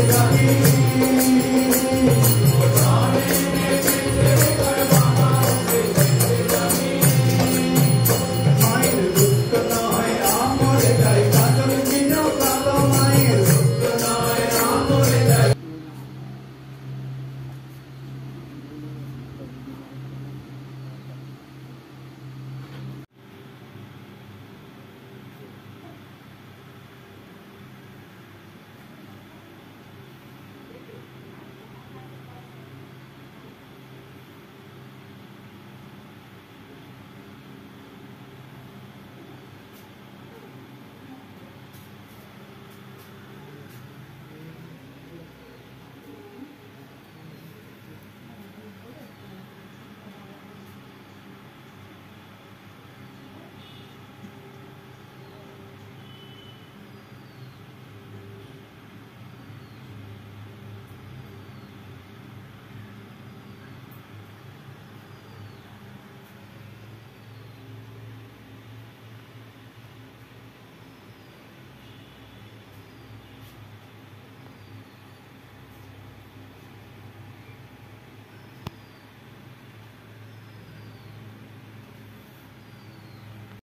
कभी